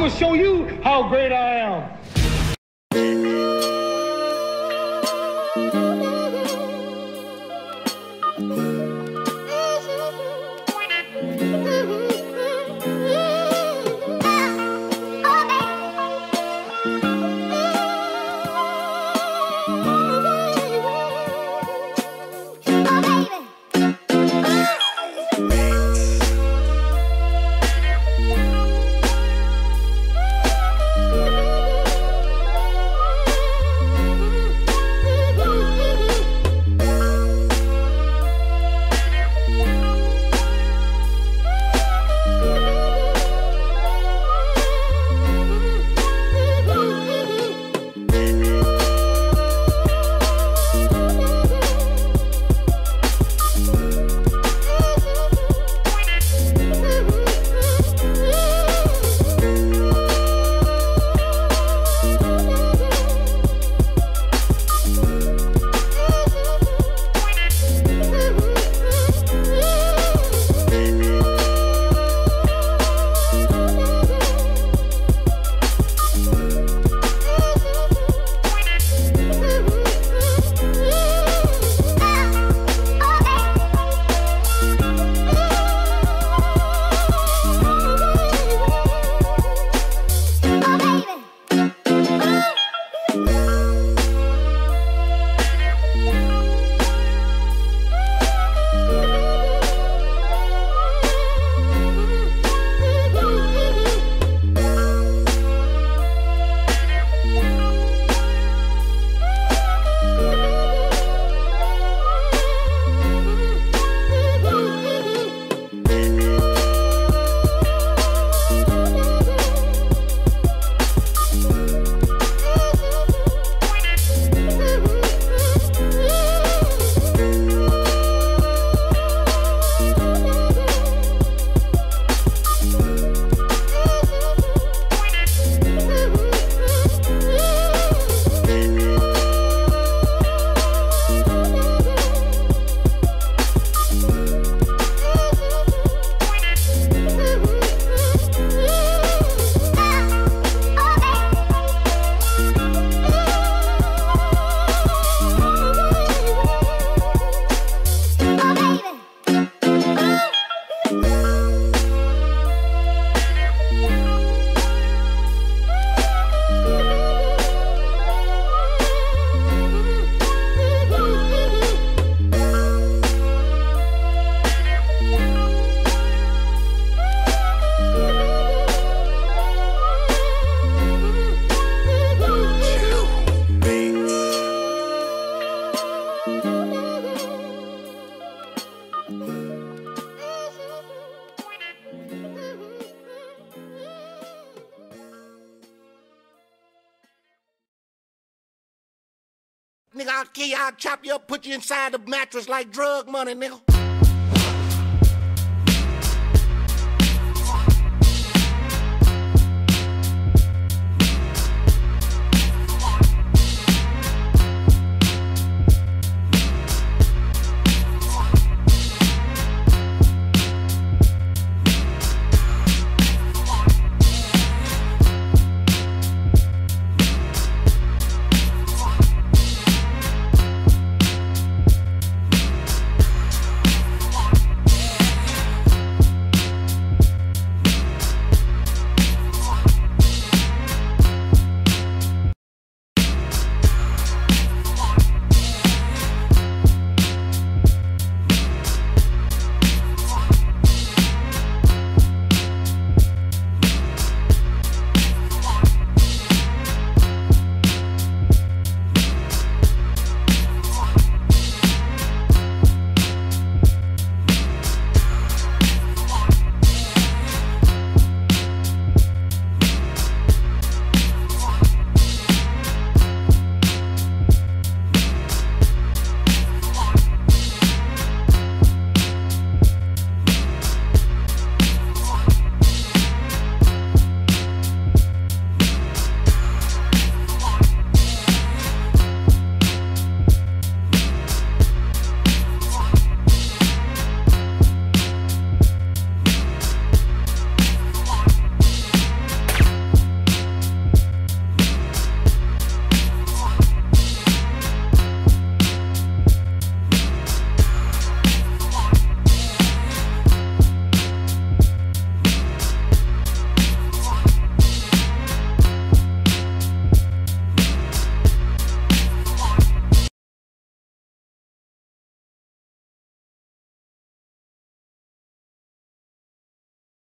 I'm going to show you how great I am. I'll kill you, I'll chop you up, put you inside the mattress like drug money, nigga.